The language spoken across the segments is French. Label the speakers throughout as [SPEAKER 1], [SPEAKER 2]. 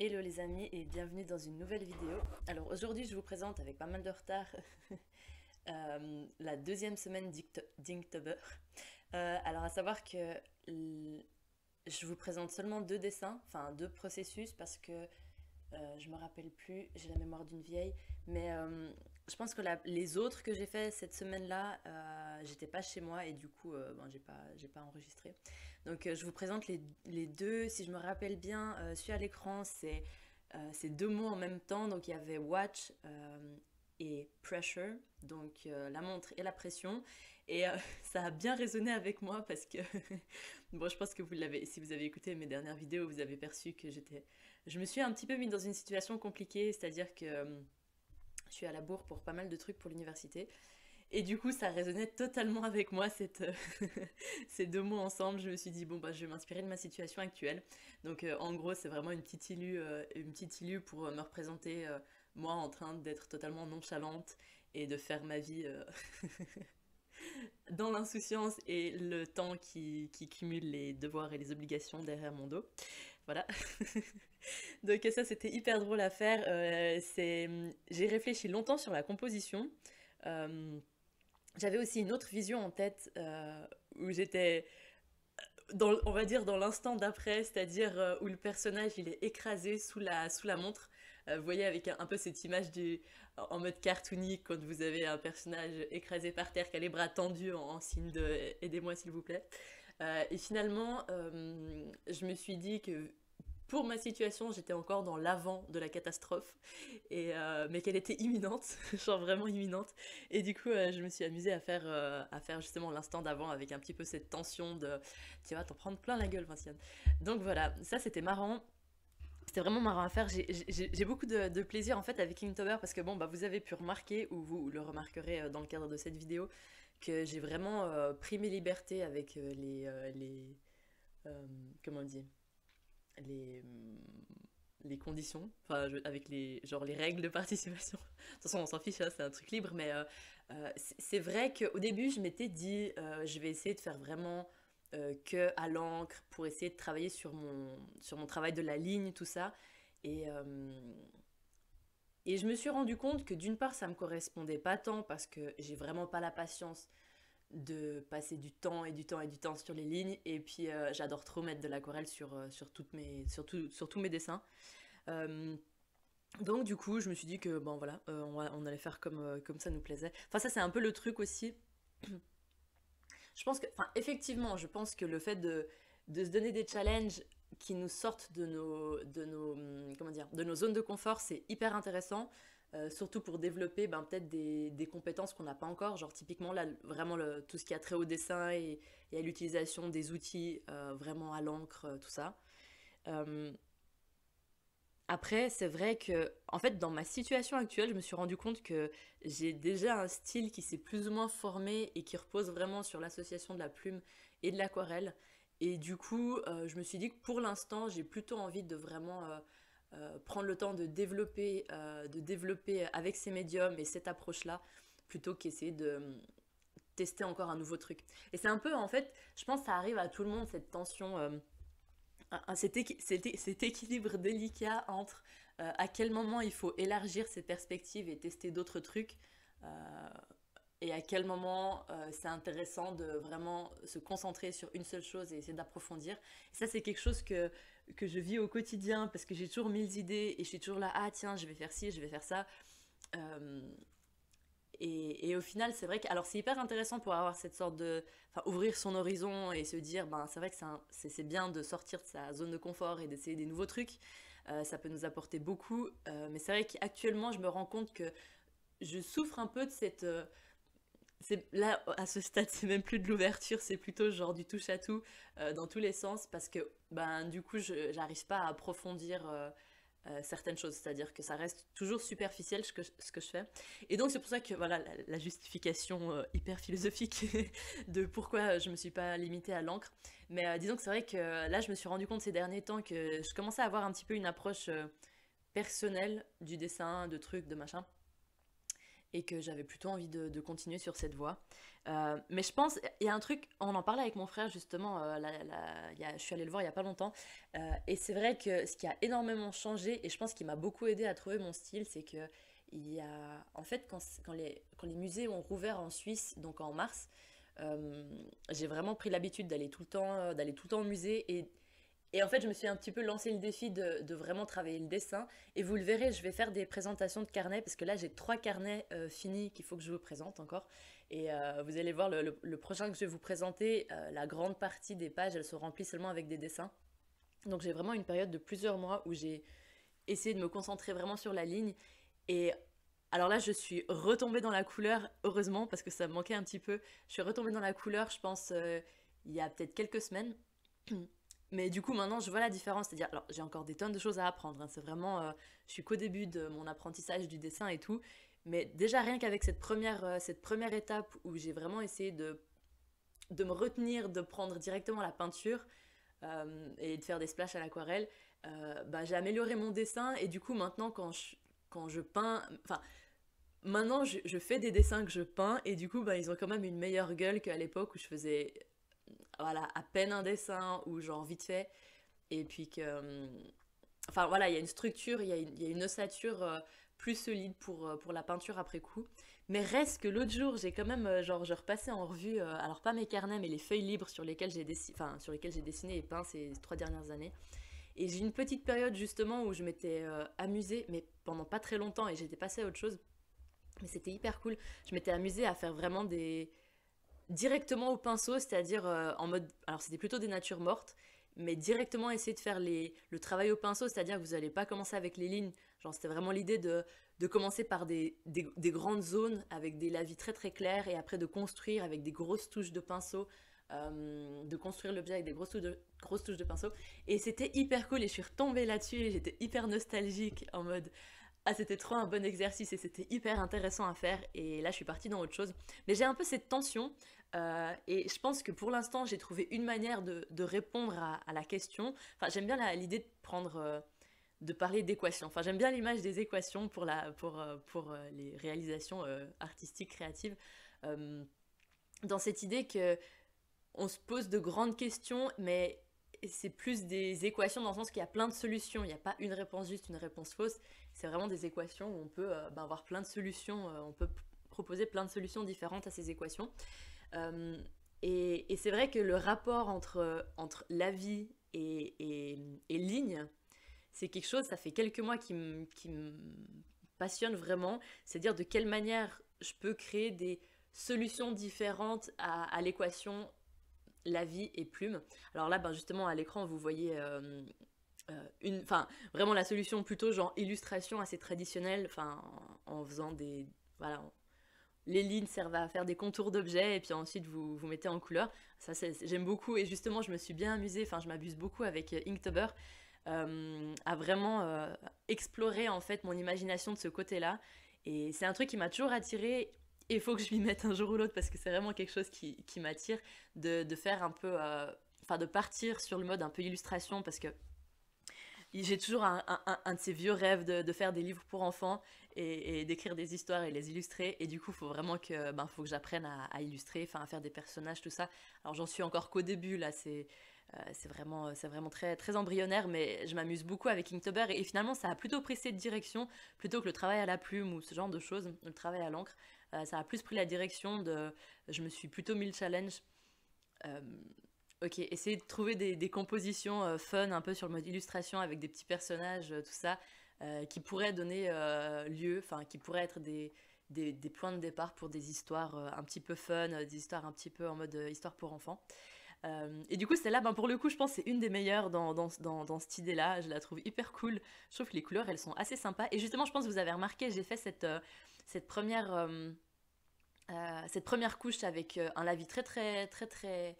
[SPEAKER 1] Hello les amis et bienvenue dans une nouvelle vidéo. Alors aujourd'hui je vous présente avec pas mal de retard euh, la deuxième semaine d'Inktober. Euh, alors à savoir que je vous présente seulement deux dessins, enfin deux processus parce que euh, je me rappelle plus, j'ai la mémoire d'une vieille, mais je pense que les autres que j'ai fait cette semaine-là, euh, j'étais pas chez moi et du coup, bon, j'ai pas, enregistré. Donc je vous présente les, deux, si je me rappelle bien, celui à l'écran, c'est deux mots en même temps, donc il y avait watch et pressure, donc la montre et la pression. Et ça a bien résonné avec moi parce que, bon, je pense que vous l'avez, si vous avez écouté mes dernières vidéos, vous avez perçu que j'étais je me suis un petit peu mis dans une situation compliquée, c'est-à-dire que euh, je suis à la bourre pour pas mal de trucs pour l'université. Et du coup, ça résonnait totalement avec moi, euh, ces deux mots ensemble. Je me suis dit, bon, bah, je vais m'inspirer de ma situation actuelle. Donc, euh, en gros, c'est vraiment une petite illue, une petite pour me représenter, moi, en train d'être totalement nonchalante et de faire ma vie dans l'insouciance et le temps qui, cumule les devoirs et les obligations derrière mon dos. Voilà. Donc ça, c'était hyper drôle à faire. Euh, j'ai réfléchi longtemps sur la composition. Euh, j'avais aussi une autre vision en tête euh, où j'étais, on va dire, dans l'instant d'après, c'est-à-dire où le personnage il est écrasé sous la, sous la montre. vous voyez avec un, peu cette image du, en mode cartoonique quand vous avez un personnage écrasé par terre qui a les bras tendus en, signe de aidez-moi s'il vous plaît. Et finalement, je me suis dit que pour ma situation, j'étais encore dans l'avant de la catastrophe, euh, mais qu'elle était imminente, genre vraiment imminente. Et du coup, euh, je me suis amusée à faire, euh, à faire justement l'instant d'avant avec un petit peu cette tension de tu vas t'en prendre plein la gueule, Vinciane. Donc voilà, ça c'était marrant. C'était vraiment marrant à faire. J'ai beaucoup de, plaisir en fait avec Inktober parce que bon, bah, vous avez pu remarquer, ou vous le remarquerez dans le cadre de cette vidéo, que j'ai vraiment pris mes libertés avec les. les comment on dit les, mm, les conditions, enfin avec les, genre les règles de participation. de toute façon, on s'en fiche, hein, c'est un truc libre, mais euh, euh, c'est vrai qu'au début, je m'étais dit, euh, je vais essayer de faire vraiment que à l'encre pour essayer de travailler sur mon, sur mon travail de la ligne, tout ça. Et, et je me suis rendu compte que d'une part, ça me correspondait pas tant parce que j'ai vraiment pas la patience de passer du temps et du temps et du temps sur les lignes. Et puis euh, j'adore trop mettre de l'aquarelle sur, euh, sur, sur tous mes dessins. Euh, donc du coup, je me suis dit que bon voilà, on, on, allait faire comme, comme ça nous plaisait. Enfin ça c'est un peu le truc aussi. je pense que, enfin effectivement, je pense que le fait de, de se donner des challenges qui nous sortent de nos, de nos, hum, comment dire, de nos zones de confort, c'est hyper intéressant. Euh, surtout pour développer ben, peut-être des, des, compétences qu'on n'a pas encore, genre typiquement là, vraiment tout ce qui a trait au dessin et, à l'utilisation des outils euh, vraiment à l'encre, euh, tout ça. après, c'est vrai que, en fait, dans ma situation actuelle, je me suis rendu compte que j'ai déjà un style qui s'est plus ou moins formé et qui repose vraiment sur l'association de la plume et de l'aquarelle. Et du coup, je me suis dit que pour l'instant, j'ai plutôt envie de vraiment euh, prendre le temps de développer, euh, de développer avec ces médiums et cette approche-là, plutôt qu'essayer de euh, tester encore un nouveau truc. Et c'est un peu, en fait, je pense que ça arrive à tout le monde, cette tension, cet, équilibre délicat entre à quel moment il faut élargir ses perspectives et tester d'autres trucs et à quel moment euh, c'est intéressant de vraiment se concentrer sur une seule chose et essayer d'approfondir. Ça, c'est quelque chose que, que je vis au quotidien parce que j'ai toujours mille idées et je suis toujours là, ah tiens, je vais faire ci, je vais faire ça. Euh, et, et, au final, c'est vrai que. Alors, c'est hyper intéressant pour avoir cette sorte de. Ouvrir son horizon et se dire, ben, c'est vrai que c'est bien de sortir de sa zone de confort et d'essayer des nouveaux trucs. Euh, ça peut nous apporter beaucoup. mais c'est vrai qu'actuellement, je me rends compte que je souffre un peu de cette là à ce stade c'est même plus de l'ouverture c'est plutôt genre du touche à tout euh, dans tous les sens parce que ben du coup je j'arrive pas à approfondir euh, euh, certaines choses. C'est à dire que ça reste toujours superficiel ce que, ce que je fais. Et donc c'est pour ça que voilà la, justification hyper philosophique de pourquoi je me suis pas limitée à l'encre. Mais disons que c'est vrai que là je me suis rendu compte ces derniers temps que je commençais à avoir un petit peu une approche personnelle du dessin de trucs de machin et que j'avais plutôt envie de, continuer sur cette voie. Euh, mais je pense, il y a un truc, on en parlait avec mon frère justement, euh, je suis allée le voir il n'y a pas longtemps, euh, et c'est vrai que ce qui a énormément changé, et je pense qu'il m'a beaucoup aidé à trouver mon style, c'est que il y a, en fait, quand, les, quand les musées ont rouvert en Suisse, donc en mars, j'ai vraiment pris l'habitude d'aller tout le temps, tout le temps au musée et et en fait, je me suis un petit peu lancé le défi de, vraiment travailler le dessin. Et vous le verrez, je vais faire des présentations de carnets, parce que là, j'ai trois carnets euh, finis qu'il faut que je vous présente encore. Et euh, vous allez voir, le, prochain que je vais vous présenter, euh, la grande partie des pages, elles sont remplies seulement avec des dessins. Donc j'ai vraiment une période de plusieurs mois où j'ai essayé de me concentrer vraiment sur la ligne. Et alors là, je suis retombée dans la couleur, heureusement, parce que ça me manquait un petit peu. Je suis retombée dans la couleur, je pense, il y a peut-être quelques semaines. Mais du coup, maintenant, je vois la différence. C'est-à-dire, alors, j'ai encore des tonnes de choses à apprendre. Hein. C'est vraiment, euh, je suis qu'au début de mon apprentissage du dessin et tout. Mais déjà, rien qu'avec cette première, euh, cette première étape où j'ai vraiment essayé de, de me retenir, de prendre directement la peinture euh, et de faire des splashes à l'aquarelle, bah, j'ai amélioré mon dessin. Et du coup, maintenant, quand je, quand je peins, enfin, maintenant, je, fais des dessins que je peins. Et du coup, bah, ils ont quand même une meilleure gueule qu'à l'époque où je faisais voilà, à peine un dessin ou genre vite fait. Et puis que. Euh, enfin voilà, il y a une structure, il y, a une, ossature euh, plus solide pour, euh, pour la peinture après coup. Mais reste que l'autre jour, j'ai quand même, genre, je repassais en revue, alors pas mes carnets, mais les feuilles libres sur lesquelles j'ai dessiné, dessiné et peint ces trois dernières années. Et j'ai une petite période justement où je m'étais amusée, mais pendant pas très longtemps, et j'étais passée à autre chose. Mais c'était hyper cool. Je m'étais amusée à faire vraiment des, directement au pinceau, c'est-à-dire euh, en mode. Alors, c'était plutôt des natures mortes, mais directement essayer de faire le travail au pinceau, c'est-à-dire que vous n'allez pas commencer avec les lignes. Genre, c'était vraiment l'idée de, de, commencer par des, des, grandes zones avec des lavis très très clairs et après de construire avec des grosses touches de pinceau. Euh, de construire l'objet avec des grosses touches, de, grosses touches de pinceau. Et c'était hyper cool et je suis retombée là-dessus et j'étais hyper nostalgique en mode ah, c'était trop un bon exercice et c'était hyper intéressant à faire. Et là, je suis partie dans autre chose. Mais j'ai un peu cette tension. Euh, et je pense que pour l'instant, j'ai trouvé une manière de, répondre à, la question. Enfin, j'aime bien l'idée de prendre. Euh, de parler d'équations. Enfin, j'aime bien l'image des équations pour, la, pour, euh, pour les réalisations artistiques, créatives. dans cette idée que on se pose de grandes questions, mais c'est plus des équations dans le sens qu'il y a plein de solutions. Il n'y a pas une réponse juste, une réponse fausse. C'est vraiment des équations où on peut euh, ben, avoir plein de solutions, euh, on peut proposer plein de solutions différentes à ces équations. Euh, et, c'est vrai que le rapport entre, entre la vie et, et, ligne, c'est quelque chose, ça fait quelques mois qui me passionne vraiment. C'est-à-dire de quelle manière je peux créer des solutions différentes à l'équation la vie et plume. Alors là, ben justement, à l'écran, vous voyez euh, euh, une, enfin, vraiment la solution plutôt genre illustration assez traditionnelle, en faisant des, voilà, les lignes servent à faire des contours d'objets et puis ensuite vous, vous mettez en couleur. Ça, j'aime beaucoup et justement, je me suis bien amusée, enfin, je m'abuse beaucoup avec euh, Inktober. à vraiment explorer en fait mon imagination de ce côté-là et c'est un truc qui m'a toujours attiré il faut que je m'y mette un jour ou l'autre parce que c'est vraiment quelque chose qui, qui m'attire de, de, faire un peu, euh, enfin de partir sur le mode un peu illustration parce que j'ai toujours un, un, de ces vieux rêves de, de, faire des livres pour enfants et, d'écrire des histoires et les illustrer et du coup il faut vraiment que ben faut que j'apprenne à, à, illustrer, enfin à faire des personnages tout ça. Alors j'en suis encore qu'au début là, c'est c'est vraiment, c'est vraiment très, très embryonnaire, mais je m'amuse beaucoup avec Inktober et, finalement ça a plutôt pris cette direction plutôt que le travail à la plume ou ce genre de choses, le travail à l'encre. Euh, ça a plus pris la direction de. Je me suis plutôt mis le challenge. Euh, ok, essayer de trouver des, compositions euh, fun un peu sur le mode illustration avec des petits personnages, tout ça, qui pourraient donner lieu, enfin, qui pourraient être des, des, points de départ pour des histoires un petit peu fun, des histoires un petit peu en mode histoire pour enfants. Et du coup, celle-là, ben, pour le coup, je pense c'est une des meilleures dans, dans, dans, cette idée-là. Je la trouve hyper cool. Je trouve que les couleurs, elles sont assez sympas. Et justement, je pense que vous avez remarqué, j'ai fait cette, cette première euh, cette première couche avec euh, un lavis très très très très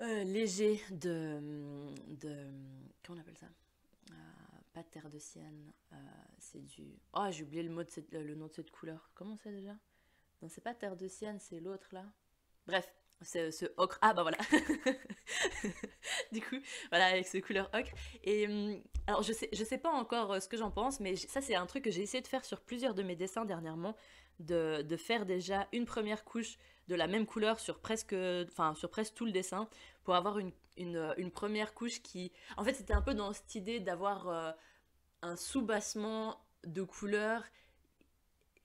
[SPEAKER 1] euh, léger de, de comment on appelle ça? Pas de terre de sienne c'est du oh j'ai oublié le mot de le nom de cette couleur comment c'est déjà? Non c'est pas terre de sienne c'est l'autre là bref c'est ce ocre. Ah bah voilà. Du coup voilà avec ce couleur ocre. Et hum, alors je sais je sais pas encore ce que j'en pense mais ça c'est un truc que j'ai essayé de faire sur plusieurs de mes dessins dernièrement de, de, faire déjà une première couche de la même couleur sur presque, enfin, sur presque tout le dessin pour avoir une, une, une première couche qui... En fait, c'était un peu dans cette idée d'avoir euh, un sous-bassement de couleurs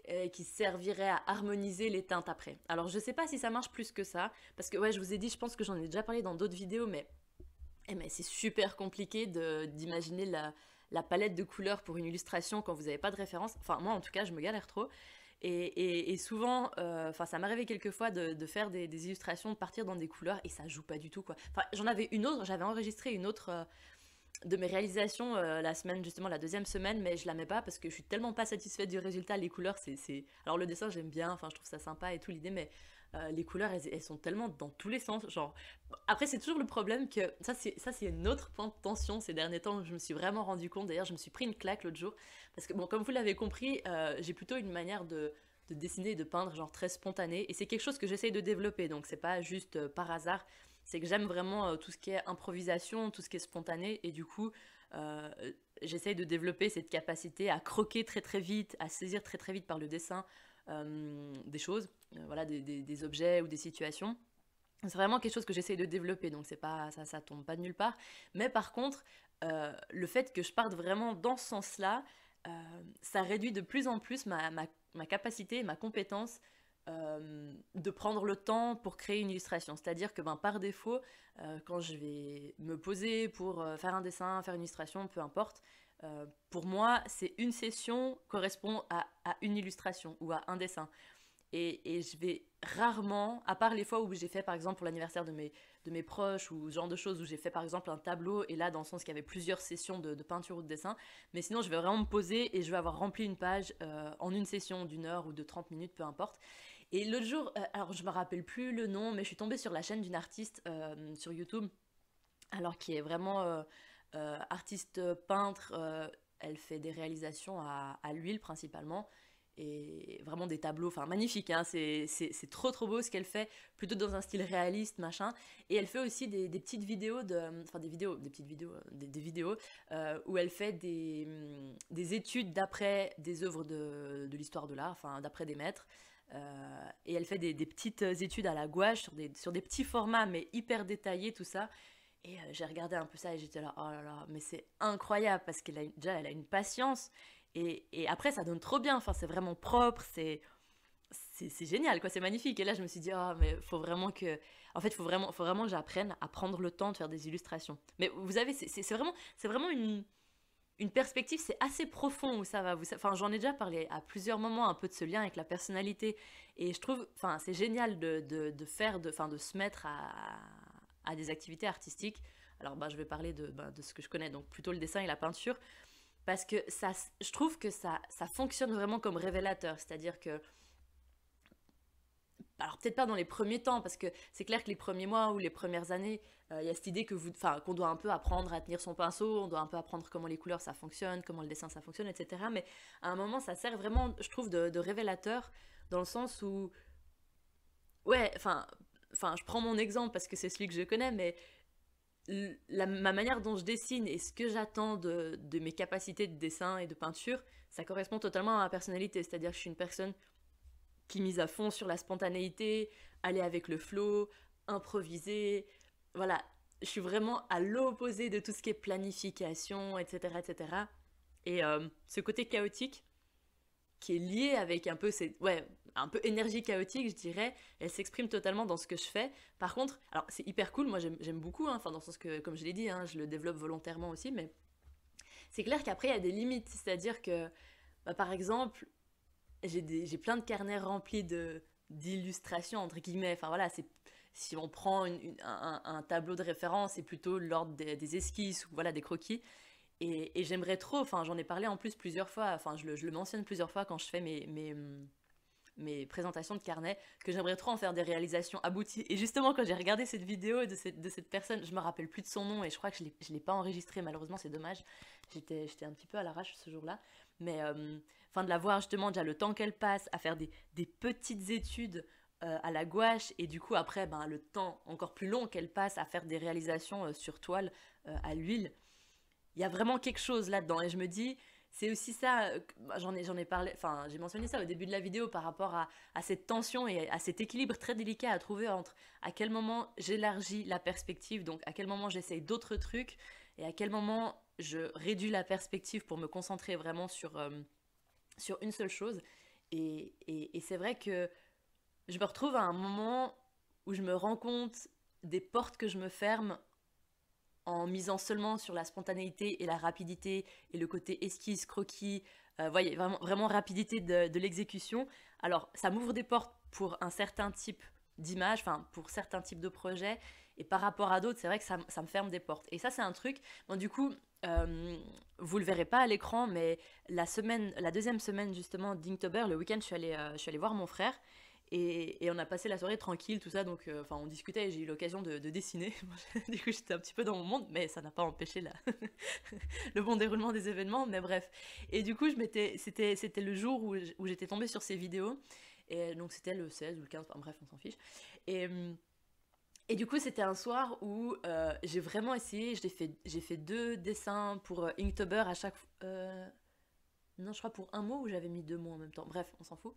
[SPEAKER 1] euh, qui servirait à harmoniser les teintes après. Alors je sais pas si ça marche plus que ça, parce que ouais, je vous ai dit, je pense que j'en ai déjà parlé dans d'autres vidéos, mais, eh, mais c'est super compliqué d'imaginer la, la, palette de couleurs pour une illustration quand vous n'avez pas de référence. Enfin moi en tout cas, je me galère trop. Et, et, souvent, euh, enfin, ça m'est arrivé quelques fois de, de faire des, des, illustrations, de partir dans des couleurs et ça joue pas du tout quoi. Enfin, j'en avais une autre, j'avais enregistré une autre euh, de mes réalisations euh, la semaine, justement la deuxième semaine, mais je la mets pas parce que je suis tellement pas satisfaite du résultat. Les couleurs, c'est. Alors le dessin, j'aime bien, enfin, je trouve ça sympa et tout l'idée, mais les couleurs, elles, elles, sont tellement dans tous les sens. Genre, après, c'est toujours le problème que ça, c'est une autre point de tension ces derniers temps. Je me suis vraiment rendu compte. D'ailleurs, je me suis pris une claque l'autre jour parce que bon, comme vous l'avez compris, euh, j'ai plutôt une manière de de dessiner et de peindre genre très spontanée et c'est quelque chose que j'essaye de développer donc c'est pas juste euh, par hasard c'est que j'aime vraiment euh, tout ce qui est improvisation tout ce qui est spontané. Et du coup euh, j'essaye de développer cette capacité à croquer très très vite à saisir très très vite par le dessin des choses voilà des, objets ou des situations. C'est vraiment quelque chose que j'essaye de développer donc c'est pas ça ça tombe pas de nulle part. Mais par contre le fait que je parte vraiment dans ce sens là ça réduit de plus en plus ma, ma ma capacité, ma compétence euh, de prendre le temps pour créer une illustration. C'est-à-dire que ben, par défaut, euh, quand je vais me poser pour euh, faire un dessin, faire une illustration, peu importe, pour moi, c'est une session correspond à, une illustration ou à un dessin. Et, je vais rarement, à part les fois où j'ai fait par exemple pour l'anniversaire de mes, de mes proches ou ce genre de choses où j'ai fait par exemple un tableau et là dans le sens qu'il y avait plusieurs sessions de, peinture ou de dessin, mais sinon je vais vraiment me poser et je vais avoir rempli une page en une session d'une heure ou de 30 minutes, peu importe. Et l'autre jour, euh, alors je me rappelle plus le nom, mais je suis tombée sur la chaîne d'une artiste euh, sur YouTube, alors qui est vraiment euh, artiste peintre, elle fait des réalisations à, l'huile principalement et vraiment des tableaux, enfin magnifiques, hein, c'est trop trop beau ce qu'elle fait, plutôt dans un style réaliste, machin. Et elle fait aussi des, petites vidéos, enfin des vidéos, des petites vidéos, des, des vidéos où elle fait des, des études d'après des œuvres de, de l'histoire de l'art, enfin d'après des maîtres. Euh, et elle fait des, petites études à la gouache sur des, sur des petits formats, mais hyper détaillés, tout ça. Et euh, j'ai regardé un peu ça et j'étais là, oh là là, mais c'est incroyable parce qu'elle a déjà elle a une patience et, et, après, ça donne trop bien. Enfin, c'est vraiment propre, c'est c'est génial, quoi. C'est magnifique. Et là, je me suis dit, oh, mais faut vraiment que, en fait, faut vraiment, faut vraiment que j'apprenne à prendre le temps de faire des illustrations. Mais vous savez, c'est vraiment, c'est vraiment une une perspective, c'est assez profond où ça va. Vous, enfin, j'en ai déjà parlé à plusieurs moments un peu de ce lien avec la personnalité. Et je trouve, enfin, c'est génial de, faire, de, enfin, de se mettre à, à des activités artistiques. Alors, bah, je vais parler de, bah, de ce que je connais, donc plutôt le dessin et la peinture parce que ça, je trouve que ça, ça fonctionne vraiment comme révélateur, c'est-à-dire que alors peut-être pas dans les premiers temps, parce que c'est clair que les premiers mois ou les premières années, il euh, y a cette idée que vous, qu'on doit un peu apprendre à tenir son pinceau, on doit un peu apprendre comment les couleurs ça fonctionne, comment le dessin ça fonctionne, etc. Mais à un moment, ça sert vraiment, je trouve, de, révélateur, dans le sens où, ouais, enfin, enfin, je prends mon exemple parce que c'est celui que je connais, mais ma manière dont je dessine et ce que j'attends de, de, mes capacités de dessin et de peinture, ça correspond totalement à ma personnalité. C'est-à-dire que je suis une personne qui mise à fond sur la spontanéité, aller avec le flow, improviser. Voilà, je suis vraiment à l'opposé de tout ce qui est planification, etc. etc. Et euh, ce côté chaotique, qui est liée avec un peu ouais, un peu énergie chaotique, je dirais. Elle s'exprime totalement dans ce que je fais. Par contre, alors c'est hyper cool, moi j'aime beaucoup, hein, enfin dans le sens que, comme je l'ai dit, hein, je le développe volontairement aussi, mais c'est clair qu'après il y a des limites, c'est-à-dire que, bah, par exemple, j'ai plein de carnets remplis de d'illustrations entre guillemets. Enfin voilà, c'est si on prend un, un, tableau de référence, c'est plutôt l'ordre des, des, esquisses ou voilà des croquis. Et, et j'aimerais trop, enfin j'en ai parlé en plus plusieurs fois, enfin je le, je le, mentionne plusieurs fois quand je fais mes, mes, mes présentations de carnet, que j'aimerais trop en faire des réalisations abouties. Et justement quand j'ai regardé cette vidéo de cette, de cette personne, je me rappelle plus de son nom et je crois que je ne l'ai pas enregistré, malheureusement c'est dommage, j'étais un petit peu à l'arrache ce jour-là. Mais euh, enfin de la voir justement déjà le temps qu'elle passe à faire des, des petites études euh, à la gouache et du coup après ben, le temps encore plus long qu'elle passe à faire des réalisations euh, sur toile à l'huile il y a vraiment quelque chose là-dedans. Et je me dis, c'est aussi ça, bah, j'en ai, j'en ai parlé, enfin j'ai mentionné ça au début de la vidéo par rapport à, à, cette tension et à cet équilibre très délicat à trouver entre à quel moment j'élargis la perspective, donc à quel moment j'essaye d'autres trucs et à quel moment je réduis la perspective pour me concentrer vraiment sur, euh, sur une seule chose. Et, et, c'est vrai que je me retrouve à un moment où je me rends compte des portes que je me ferme en misant seulement sur la spontanéité et la rapidité et le côté esquisse, croquis, euh, voyez, vraiment, vraiment rapidité de, de l'exécution. Alors, ça m'ouvre des portes pour un certain type d'image, enfin, pour certains types de projets, et par rapport à d'autres, c'est vrai que ça, ça, me ferme des portes. Et ça, c'est un truc. Bon, du coup, euh, vous le verrez pas à l'écran, mais la semaine, la deuxième semaine justement d'Inktober, le week-end, je suis allée, euh, je suis allée voir mon frère. Et, on a passé la soirée tranquille, tout ça, donc euh, enfin on discutait et j'ai eu l'occasion de, de, dessiner. du coup j'étais un petit peu dans mon monde, mais ça n'a pas empêché le bon déroulement des événements, mais bref. Et du coup c'était, le jour où, j'étais tombée sur ces vidéos, et donc c'était le 16 ou le 15, enfin, bref on s'en fiche. Et, et du coup c'était un soir où euh, j'ai vraiment essayé, j'ai fait, j'ai fait deux dessins pour euh, Inktober à chaque. Euh, non je crois pour un mot ou j'avais mis deux mots en même temps, bref on s'en fout.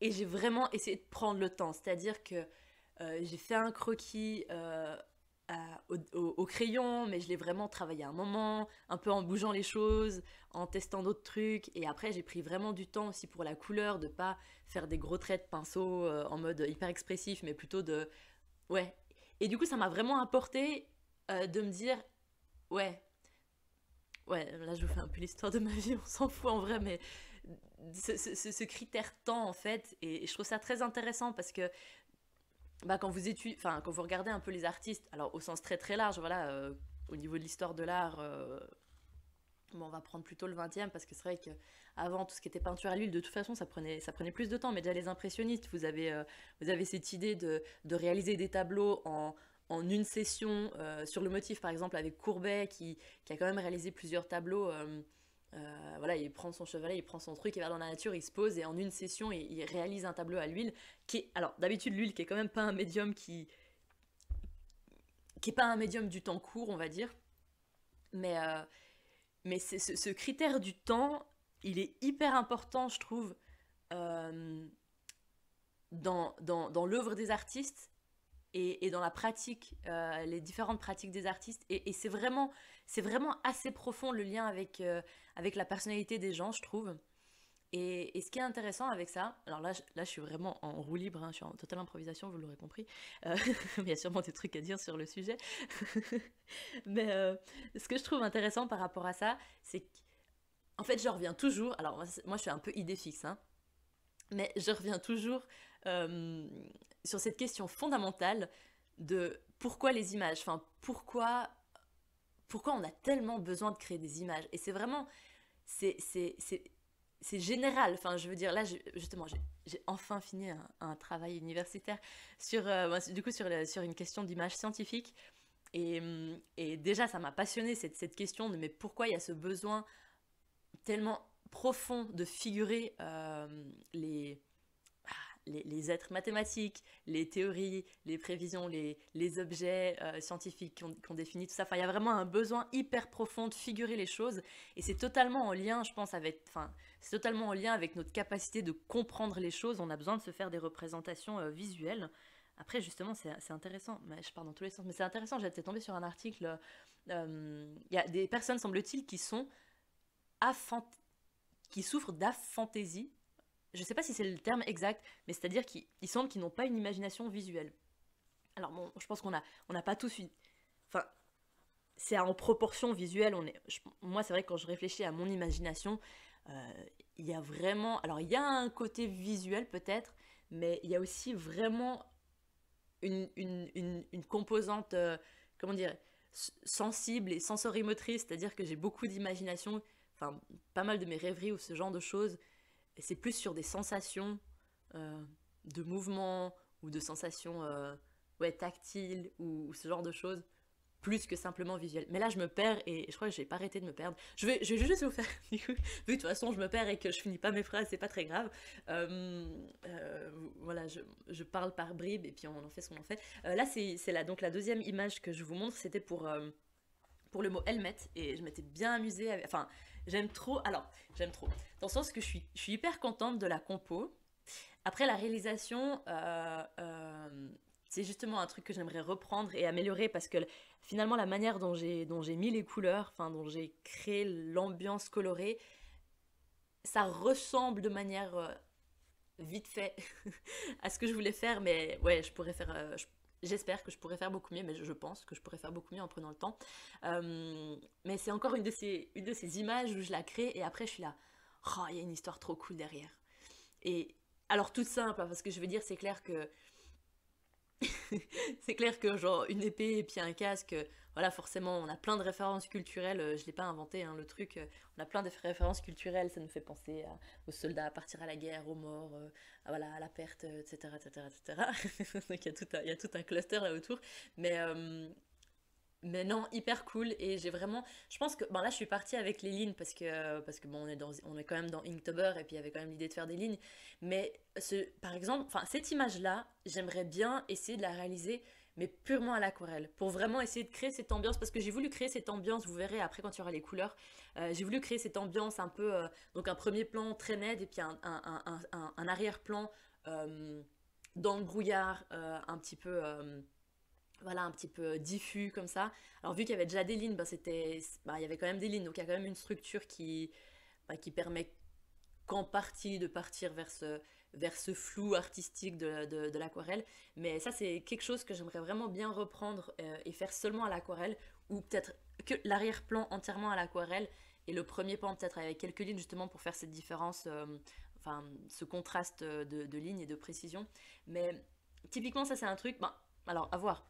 [SPEAKER 1] Et j'ai vraiment essayé de prendre le temps. C'est-à-dire que j'ai fait un croquis au, crayon, mais je l'ai vraiment travaillé un moment, un peu en bougeant les choses, en testant d'autres trucs. Et après, j'ai pris vraiment du temps aussi pour la couleur, de pas faire des gros traits de pinceau euh, en mode hyper expressif, mais plutôt de... Ouais. Et du coup, ça m'a vraiment apporté euh, de me dire, ouais, ouais, là je vous fais un peu l'histoire de ma vie, on s'en fout en vrai, mais ce, ce, critère temps en fait et, je trouve ça très intéressant parce que bah, quand vous étudiez enfin quand vous regardez un peu les artistes alors au sens très très large voilà euh, au niveau de l'histoire de l'art euh, bon, on va prendre plutôt le 20e parce que c'est vrai que avant tout ce qui était peinture à l'huile de toute façon ça prenait ça prenait plus de temps. Mais déjà les impressionnistes vous avez euh, vous avez cette idée de, de réaliser des tableaux en en une session sur le motif par exemple avec Courbet qui, qui a quand même réalisé plusieurs tableaux euh, voilà, il prend son chevalet, il prend son truc, il va dans la nature, il se pose et en une session, il, il réalise un tableau à l'huile qui est, alors d'habitude l'huile qui est quand même pas un médium qui qui est pas un médium du temps court, on va dire, mais euh, mais ce, ce, critère du temps, il est hyper important, je trouve, euh, dans, dans, dans l'œuvre des artistes et, dans la pratique, euh, les différentes pratiques des artistes. Et, c'est vraiment, assez profond le lien avec, euh, la personnalité des gens, je trouve. Et, ce qui est intéressant avec ça, alors là, là, je suis vraiment en roue libre, hein, je suis en totale improvisation, vous l'aurez compris. Euh, il y a sûrement des trucs à dire sur le sujet. Mais euh, ce que je trouve intéressant par rapport à ça, c'est qu'en fait, je reviens toujours. Alors, moi, je suis un peu idée fixe, hein, mais je reviens toujours euh, sur cette question fondamentale de pourquoi les images, enfin, pourquoi pourquoi on a tellement besoin de créer des images. Et c'est vraiment, c'est général. Enfin, je veux dire, là, justement, j'ai enfin fini un, travail universitaire sur, euh, du coup, sur, sur une question d'image scientifique. Et, et, déjà, ça m'a passionné cette, cette question de mais pourquoi il y a ce besoin tellement profond de figurer euh, les, les, êtres mathématiques, les théories, les prévisions, les, objets euh, scientifiques qu'on qu définit, tout ça. Enfin, il y a vraiment un besoin hyper profond de figurer les choses. Et c'est totalement en lien, je pense, avec. Enfin, c'est totalement en lien avec notre capacité de comprendre les choses. On a besoin de se faire des représentations euh, visuelles. Après, justement, c'est intéressant. Mais je pars dans tous les sens. Mais c'est intéressant. J'étais tombée sur un article. Euh, il y a des personnes, semble-t-il, qui sont. qui souffrent d'aphantaisie je sais pas si c'est le terme exact, mais c'est-à-dire qu'il semble qu'ils n'ont pas une imagination visuelle. Alors bon, je pense qu'on a, on n'a pas tous une... Enfin, c'est en proportion visuelle. Moi, c'est vrai que quand je réfléchis à mon imagination, euh, il y a vraiment... Alors, il y a un côté visuel peut-être, mais il y a aussi vraiment une composante, euh, comment dire, sensible et sensorimotrice, c'est-à-dire que j'ai beaucoup d'imagination, enfin, pas mal de mes rêveries ou ce genre de choses c'est plus sur des sensations euh, de mouvement ou de sensations euh, ouais, tactiles ou, ce genre de choses plus que simplement visuel. Mais là, je me perds et je crois que j'ai pas arrêté de me perdre. Je vais, je vais juste vous faire, vu de toute façon, je me perds et que je finis pas mes phrases, c'est pas très grave. Euh, voilà, je, je, parle par bribes et puis on en fait ce qu'on en fait. Là, c'est la, donc la deuxième image que je vous montre, c'était pour pour le mot helmet et je m'étais bien amusée. Enfin, j'aime trop. Alors, j'aime trop. Dans le sens que je suis, je suis hyper contente de la compo. Après la réalisation, euh, euh, c'est justement un truc que j'aimerais reprendre et améliorer parce que finalement la manière dont j'ai dont j'ai mis les couleurs, enfin dont j'ai créé l'ambiance colorée, ça ressemble de manière euh, vite fait à ce que je voulais faire, mais ouais, je pourrais faire. J'espère que je pourrais faire beaucoup mieux, mais je pense que je pourrais faire beaucoup mieux en prenant le temps. mais c'est encore une de, ces, une de ces images où je la crée et après je suis là, oh, il y a une histoire trop cool derrière. Et alors toute simple, hein, parce que je veux dire, c'est clair que c'est clair que genre une épée et puis un casque, voilà forcément on a plein de références culturelles, euh, je l'ai pas inventé hein, le truc, euh, on a plein de références culturelles, ça nous fait penser aux soldats à partir à la guerre, aux morts, euh, à, voilà, à la perte, etc. etc., etc. Donc il y, a tout un, il y a tout un cluster là autour, mais mais non, hyper cool. Et j'ai vraiment. Je pense que. Bon, là, je suis partie avec les lignes parce que, parce que bon, on est, dans, on est quand même dans Inktober et puis il y avait quand même l'idée de faire des lignes. Mais ce, par exemple, cette image-là, j'aimerais bien essayer de la réaliser, mais purement à l'aquarelle. Pour vraiment essayer de créer cette ambiance. Parce que j'ai voulu créer cette ambiance, vous verrez après quand il y aura les couleurs. Euh, j'ai voulu créer cette ambiance un peu. Euh, donc, un premier plan très net et puis un, un, un, arrière-plan euh, dans le brouillard, un petit peu voilà, un petit peu diffus comme ça. Alors vu qu'il y avait déjà des lignes, bah, c'était, bah, il y avait quand même des lignes, donc il y a quand même une structure qui, bah, qui permet qu'en partie de partir vers ce, vers ce flou artistique de, de, l'aquarelle. Mais ça, c'est quelque chose que j'aimerais vraiment bien reprendre euh, et faire seulement à l'aquarelle, ou peut-être que l'arrière-plan entièrement à l'aquarelle, et le premier plan peut-être avec quelques lignes justement pour faire cette différence, euh, enfin ce contraste de, de lignes et de précision. Mais typiquement, ça c'est un truc, ben, alors à voir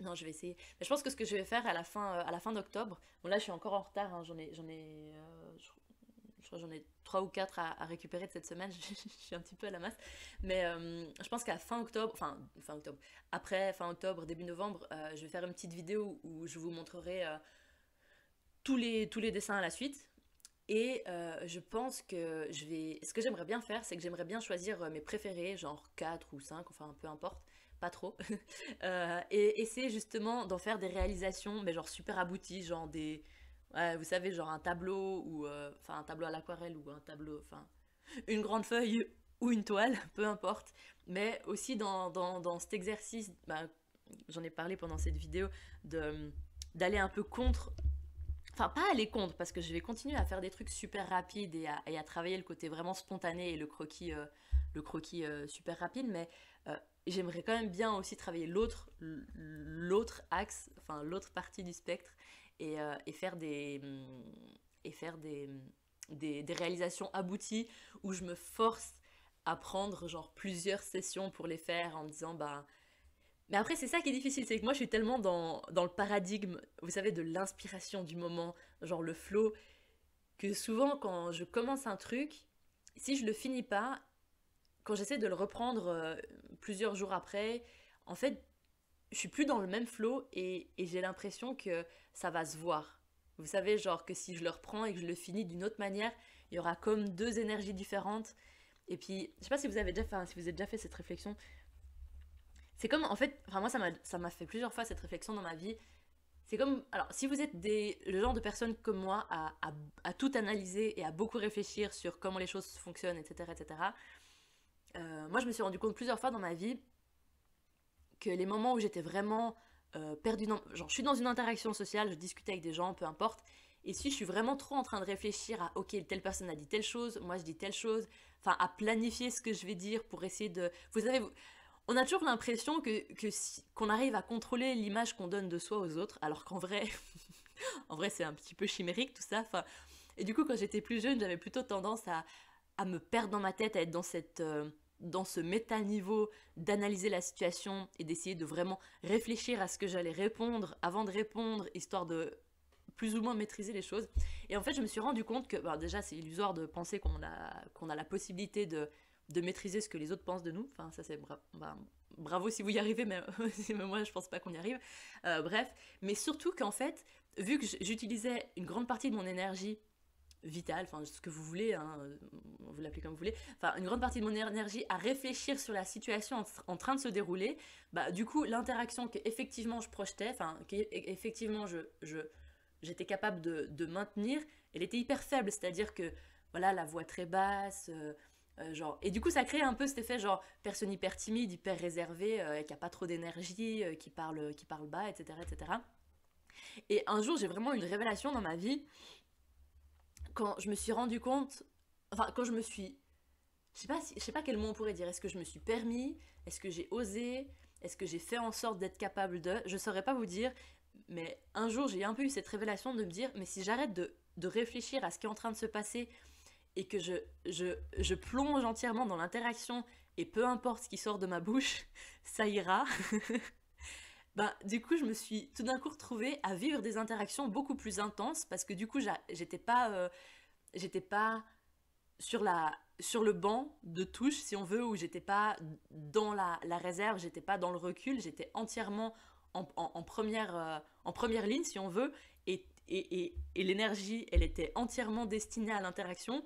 [SPEAKER 1] non, je vais essayer. Mais je pense que ce que je vais faire à la fin, euh, fin d'octobre, bon là je suis encore en retard, hein, j'en ai, j'en ai, crois j'en ai trois ou quatre à, récupérer de cette semaine, je, suis un petit peu à la masse. Mais euh, je pense qu'à fin octobre, enfin fin octobre, après fin octobre, début novembre, je vais faire une petite vidéo où je vous montrerai tous, les, tous les dessins à la suite. Et je pense que je vais. Ce que j'aimerais bien faire, c'est que j'aimerais bien choisir mes préférés, genre 4 ou 5, enfin peu importe pas trop, euh, et essayer justement d'en faire des réalisations, mais genre super abouties, genre des, vous savez, genre un tableau ou, euh, enfin un tableau à l'aquarelle ou un tableau, enfin une grande feuille ou une toile, peu importe, mais aussi dans, dans, dans cet exercice, bah, j'en ai parlé pendant cette vidéo, d'aller un peu contre enfin pas aller contre parce que je vais continuer à faire des trucs super rapides et à, et à travailler le côté vraiment spontané et le croquis euh, le croquis super rapide. Mais j'aimerais quand même bien aussi travailler l'autre, l'autre axe, enfin l'autre partie du spectre et, euh, et faire des et faire des, des, des, réalisations abouties où je me force à prendre genre plusieurs sessions pour les faire en me disant bah mais après c'est ça qui est difficile c'est que moi je suis tellement dans, dans le paradigme vous savez de l'inspiration du moment genre le flow que souvent quand je commence un truc si je le finis pas quand j'essaie de le reprendre euh, plusieurs jours après, en fait, je suis plus dans le même flow et, j'ai l'impression que ça va se voir. Vous savez, genre que si je le reprends et que je le finis d'une autre manière, il y aura comme deux énergies différentes. Et puis, je sais pas si vous avez déjà fait, si vous avez déjà fait cette réflexion. C'est comme, en fait, enfin moi ça m'a fait plusieurs fois cette réflexion dans ma vie. C'est comme, alors si vous êtes le genre de personne comme moi à, tout analyser et à beaucoup réfléchir sur comment les choses fonctionnent, etc., etc., euh, moi je me suis rendu compte plusieurs fois dans ma vie que les moments où j'étais vraiment euh, perdue, dans, genre je suis dans une interaction sociale, je discute avec des gens, peu importe, et si je suis vraiment trop en train de réfléchir à ok telle personne a dit telle chose, moi je dis telle chose, enfin à planifier ce que je vais dire pour essayer de, vous savez, on a toujours l'impression que, qu'on arrive à contrôler l'image qu'on donne de soi aux autres, alors qu'en vrai, en vrai c'est un petit peu chimérique tout ça. Enfin, et du coup quand j'étais plus jeune, j'avais plutôt tendance à, à me perdre dans ma tête, à être dans cette euh, dans ce méta-niveau d'analyser la situation et d'essayer de vraiment réfléchir à ce que j'allais répondre avant de répondre, histoire de plus ou moins maîtriser les choses. Et en fait, je me suis rendu compte que, bah, déjà, c'est illusoire de penser qu'on a, a la possibilité de, de maîtriser ce que les autres pensent de nous. Enfin, ça, c'est bah, bravo si vous y arrivez, mais, moi, je pense pas qu'on y arrive. Euh, bref, mais surtout qu'en fait, vu que j'utilisais une grande partie de mon énergie vital, enfin ce que vous voulez, hein, vous l'appelez comme vous voulez, enfin une grande partie de mon énergie à réfléchir sur la situation en, train de se dérouler, bah du coup l'interaction qu'effectivement je projetais, enfin qu'effectivement je, je, j'étais capable de, maintenir, elle était hyper faible, c'est-à-dire que voilà, la voix très basse, euh, euh, genre, et du coup ça crée un peu cet effet genre personne hyper timide, hyper réservée, euh, qui a pas trop d'énergie, qui parle, qui parle bas, etc., etc. Et un jour j'ai vraiment une révélation dans ma vie quand je me suis rendu compte, enfin quand je me suis, je sais pas, je sais pas quel mot on pourrait dire, est-ce que je me suis permis, est-ce que j'ai osé, est-ce que j'ai fait en sorte d'être capable de, je saurais pas vous dire, mais un jour, j'ai un peu eu cette révélation de me dire, mais si j'arrête de, réfléchir à ce qui est en train de se passer et que je, je, plonge entièrement dans l'interaction et peu importe ce qui sort de ma bouche, ça ira. ben, du coup, je me suis tout d'un coup retrouvée à vivre des interactions beaucoup plus intenses parce que du coup, j'étais pas, euh, pas sur, la, sur le banc de touche, si on veut, où j'étais pas dans la, réserve, j'étais pas dans le recul, j'étais entièrement en, première, euh, en première ligne, si on veut, et, l'énergie, elle était entièrement destinée à l'interaction.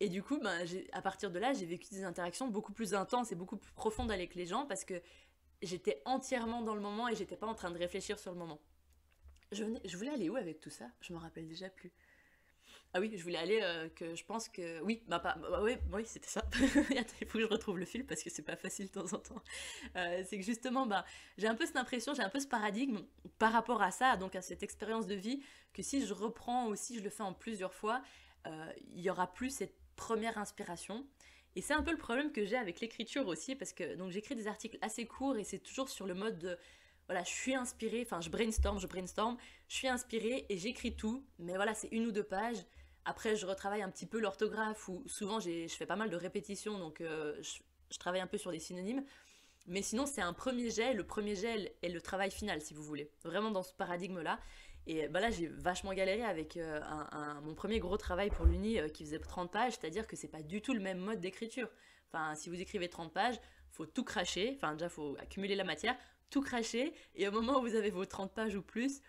[SPEAKER 1] Et du coup, ben, à partir de là, j'ai vécu des interactions beaucoup plus intenses et beaucoup plus profondes avec les gens parce que j'étais entièrement dans le moment et j'étais pas en train de réfléchir sur le moment. Je, voulais aller où avec tout ça? Je me rappelle déjà plus. Ah oui, je voulais aller euh, que je pense que oui, bah, pas, bah, oui, c'était ça. Il faut que je retrouve le fil parce que c'est pas facile de temps en temps. Euh, c'est que justement, bah, j'ai un peu cette impression, j'ai un peu ce paradigme par rapport à ça, donc à cette expérience de vie, que si je reprends ou si je le fais en plusieurs fois, euh, il y aura plus cette première inspiration. Et c'est un peu le problème que j'ai avec l'écriture aussi, parce que donc j'écris des articles assez courts et c'est toujours sur le mode de voilà, je suis inspirée, enfin je brainstorm, je brainstorm, je suis inspirée et j'écris tout, mais voilà, c'est une ou deux pages. Après, je retravaille un petit peu l'orthographe, ou souvent je fais pas mal de répétitions, donc euh, je, travaille un peu sur des synonymes. Mais sinon, c'est un premier jet. Le premier jet est le travail final, si vous voulez. Vraiment dans ce paradigme-là. Et bah là, j'ai vachement galéré avec euh, mon premier gros travail pour l'Uni euh, qui faisait 30 pages, c'est-à-dire que c'est pas du tout le même mode d'écriture. Enfin, si vous écrivez 30 pages, faut tout cracher. Enfin, déjà, faut accumuler la matière, tout cracher. Et au moment où vous avez vos 30 pages ou plus,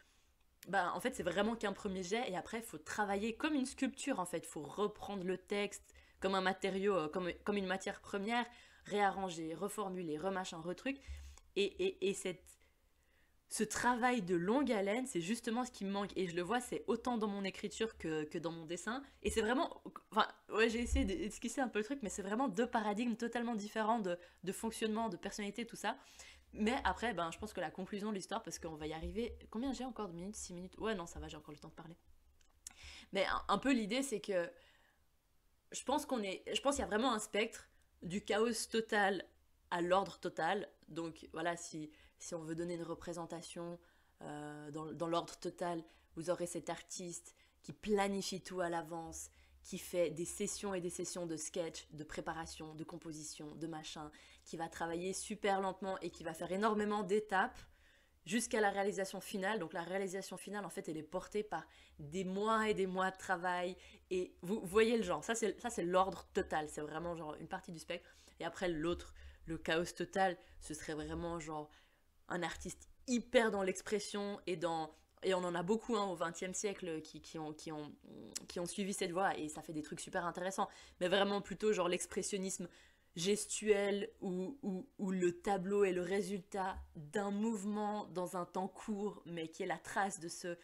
[SPEAKER 1] bah, en fait, c'est vraiment qu'un premier jet et après, faut travailler comme une sculpture, en fait. Faut reprendre le texte comme un matériau, euh, comme, comme une matière première, réarranger, reformuler, remachin, retruc. Et, et, et cette, ce travail de longue haleine, c'est justement ce qui me manque. Et je le vois, c'est autant dans mon écriture que, dans mon dessin. Et c'est vraiment. Enfin, ouais, j'ai essayé d'esquisser un peu le truc, mais c'est vraiment deux paradigmes totalement différents de, fonctionnement, de personnalité, tout ça. Mais après, ben, je pense que la conclusion de l'histoire, parce qu'on va y arriver. Combien j'ai encore de minutes? 6 minutes? Ouais, non, ça va, j'ai encore le temps de parler. Mais un, peu l'idée, c'est que je pense qu'on est. Je pense qu'il y a vraiment un spectre du chaos total à l'ordre total. Donc voilà, si, si on veut donner une représentation euh, dans, dans l'ordre total, vous aurez cet artiste qui planifie tout à l'avance, qui fait des sessions et des sessions de sketch, de préparation, de composition, de machin, qui va travailler super lentement et qui va faire énormément d'étapes jusqu'à la réalisation finale. Donc la réalisation finale, en fait, elle est portée par des mois et des mois de travail. Et vous, voyez le genre, ça c'est, l'ordre total, c'est vraiment genre une partie du spectre. Et après l'autre, le chaos total, ce serait vraiment genre un artiste hyper dans l'expression et dans... Et on en a beaucoup hein, au XXe siècle qui, qui, ont, qui, ont, qui ont suivi cette voie et ça fait des trucs super intéressants. Mais vraiment plutôt genre l'expressionnisme gestuelle où, où, le tableau est le résultat d'un mouvement dans un temps court, mais qui est la trace de ce,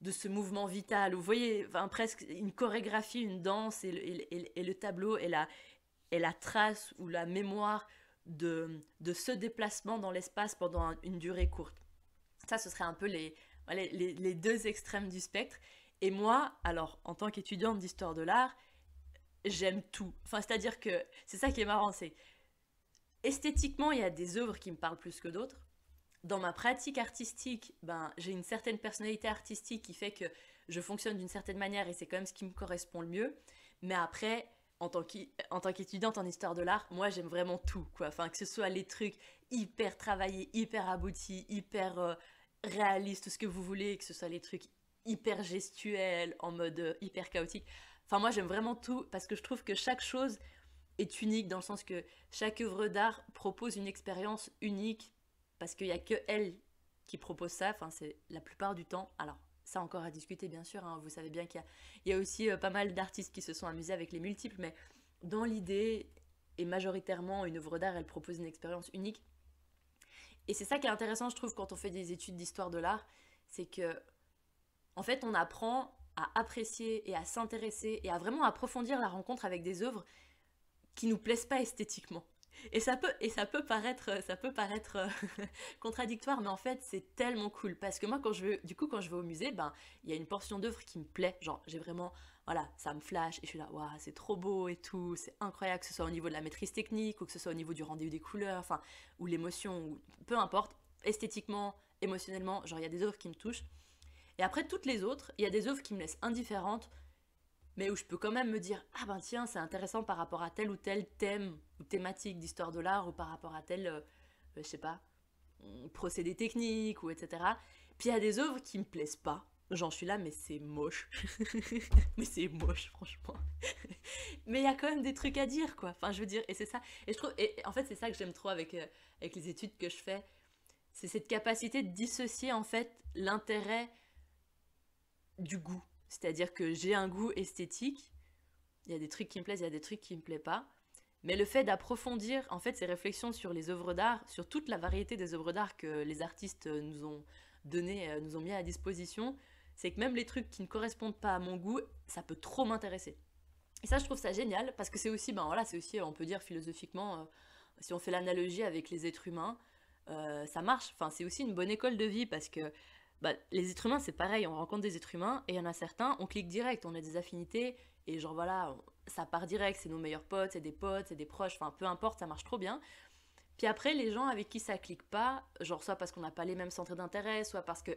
[SPEAKER 1] de ce mouvement vital. Vous voyez, presque une chorégraphie, une danse, et, et, le tableau est la, est la trace ou la mémoire de, de ce déplacement dans l'espace pendant une durée courte. Ça, ce serait un peu les, les, les deux extrêmes du spectre. Et moi, alors, en tant qu'étudiante d'histoire de l'art, j'aime tout. Enfin, c'est-à-dire que c'est ça qui est marrant, c'est esthétiquement, il y a des œuvres qui me parlent plus que d'autres. Dans ma pratique artistique, ben, j'ai une certaine personnalité artistique qui fait que je fonctionne d'une certaine manière et c'est quand même ce qui me correspond le mieux. Mais après, en tant qu'étudiante en histoire de l'art, moi j'aime vraiment tout, quoi. Enfin, que ce soit les trucs hyper travaillés, hyper aboutis, hyper euh, réalistes, tout ce que vous voulez, que ce soit les trucs hyper gestuels, en mode euh, hyper chaotique. Enfin, moi, j'aime vraiment tout parce que je trouve que chaque chose est unique dans le sens que chaque œuvre d'art propose une expérience unique parce qu'il n'y a que elle qui propose ça. Enfin, c'est la plupart du temps. Alors, ça encore à discuter, bien sûr. Hein. Vous savez bien qu'il y, a aussi euh, pas mal d'artistes qui se sont amusés avec les multiples, mais dans l'idée, et majoritairement, une œuvre d'art, elle propose une expérience unique. Et c'est ça qui est intéressant, je trouve, quand on fait des études d'histoire de l'art, c'est que en fait, on apprend à apprécier et à s'intéresser et à vraiment approfondir la rencontre avec des œuvres qui nous plaisent pas esthétiquement. Et ça peut, et ça peut paraître, ça peut paraître contradictoire, mais en fait, c'est tellement cool. Parce que moi, quand je veux, du coup, quand je vais au musée, ben, il y a une portion d'œuvre qui me plaît. Genre, j'ai vraiment, voilà, ça me flash et je suis là, waouh, c'est trop beau et tout, c'est incroyable, que ce soit au niveau de la maîtrise technique ou que ce soit au niveau du rendu des couleurs, enfin, ou l'émotion, ou peu importe, esthétiquement, émotionnellement, genre, il y a des œuvres qui me touchent. Et après, toutes les autres, il y a des œuvres qui me laissent indifférente, mais où je peux quand même me dire ah ben tiens c'est intéressant par rapport à tel ou tel thème ou thématique d'histoire de l'art ou par rapport à tel euh, je sais pas mm, procédé technique ou etc puis il y a des œuvres qui me plaisent pas. J'en suis là mais c'est moche. Mais c'est moche franchement. Mais il y a quand même des trucs à dire quoi. Enfin je veux dire et c'est ça. Et je trouve et en fait c'est ça que j'aime trop avec euh, avec les études que je fais. C'est cette capacité de dissocier en fait l'intérêt du goût c'est-à-dire que j'ai un goût esthétique, il y a des trucs qui me plaisent, il y a des trucs qui me plaisent pas. Mais le fait d'approfondir en fait ces réflexions sur les œuvres d'art, sur toute la variété des œuvres d'art que les artistes nous ont donné, euh, nous ont mis à disposition, c'est que même les trucs qui ne correspondent pas à mon goût, ça peut trop m'intéresser. Et ça, je trouve ça génial parce que c'est aussi, ben voilà, c'est aussi, on peut dire philosophiquement, euh, si on fait l'analogie avec les êtres humains, euh, ça marche. Enfin, c'est aussi une bonne école de vie parce que bah, les êtres humains, c'est pareil, on rencontre des êtres humains et il y en a certains, on clique direct, on a des affinités et genre voilà, ça part direct, c'est nos meilleurs potes, c'est des potes, c'est des proches, enfin peu importe, ça marche trop bien. Puis après, les gens avec qui ça clique pas, genre soit parce qu'on n'a pas les mêmes centres d'intérêt, soit parce que,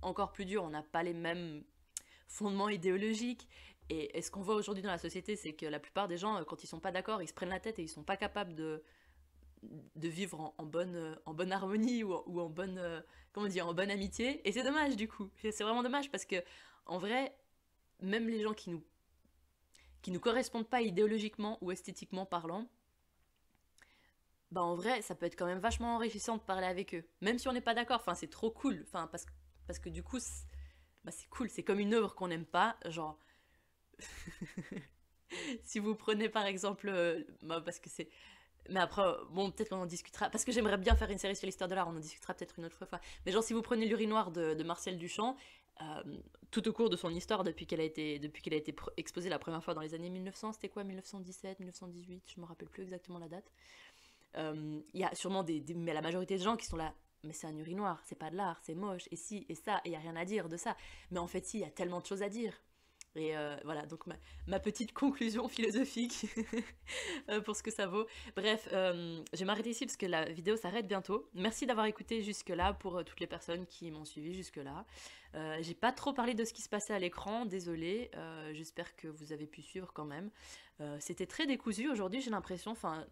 [SPEAKER 1] encore plus dur, on n'a pas les mêmes fondements idéologiques. Et, et ce qu'on voit aujourd'hui dans la société, c'est que la plupart des gens, quand ils sont pas d'accord, ils se prennent la tête et ils sont pas capables de, de vivre en, bonne, en bonne harmonie ou, en bonne euh, comment dire en bonne amitié. Et c'est dommage du coup. C'est vraiment dommage parce que en vrai même les gens qui nous qui nous correspondent pas idéologiquement ou esthétiquement parlant bah en vrai ça peut être quand même vachement enrichissant de parler avec eux. Même si on n'est pas d'accord. Enfin c'est trop cool. Enfin parce, parce que du coup bah, c'est cool. C'est comme une œuvre qu'on n'aime pas. Genre si vous prenez par exemple euh, bah, parce que c'est mais après, bon, peut-être qu'on en discutera. Parce que j'aimerais bien faire une série sur l'histoire de l'art, on en discutera peut-être une autre fois. Mais genre, si vous prenez l'urinoir de, de Marcel Duchamp, euh, tout au cours de son histoire, depuis qu'elle a été, depuis a été exposée la première fois dans les années 1900, c'était quoi 1917, 1918 Je me rappelle plus exactement la date. Euh, il y a sûrement des, Mais la majorité des gens qui sont là. Mais c'est un urinoir, c'est pas de l'art, c'est moche, et si, et ça, et il y a rien à dire de ça. Mais en fait, si, il y a tellement de choses à dire. Et euh, voilà, donc ma, petite conclusion philosophique euh, pour ce que ça vaut. Bref, euh, je vais m'arrêter ici parce que la vidéo s'arrête bientôt. Merci d'avoir écouté jusque-là pour toutes les personnes qui m'ont suivi jusque-là. J'ai pas trop parlé de ce qui se passait à l'écran, désolé. J'espère que vous avez pu suivre quand même. C'était très décousu aujourd'hui, j'ai l'impression. Enfin,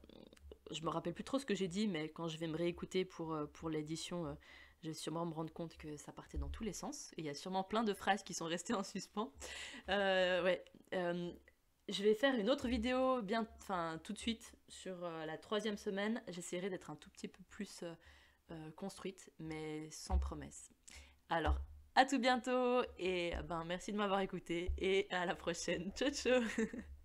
[SPEAKER 1] je me rappelle plus trop ce que j'ai dit, mais quand je vais me réécouter pour, pour l'édition je vais sûrement me rendre compte que ça partait dans tous les sens. Et il y a sûrement plein de phrases qui sont restées en suspens. Euh, ouais. Euh, je vais faire une autre vidéo bien, enfin tout de suite sur euh, la troisième semaine. J'essaierai d'être un tout petit peu plus construite, mais sans promesse. Alors, à tout bientôt et ben merci de m'avoir écouté et à la prochaine. Ciao ciao